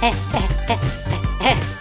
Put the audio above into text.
Heh, heh, heh, heh, heh.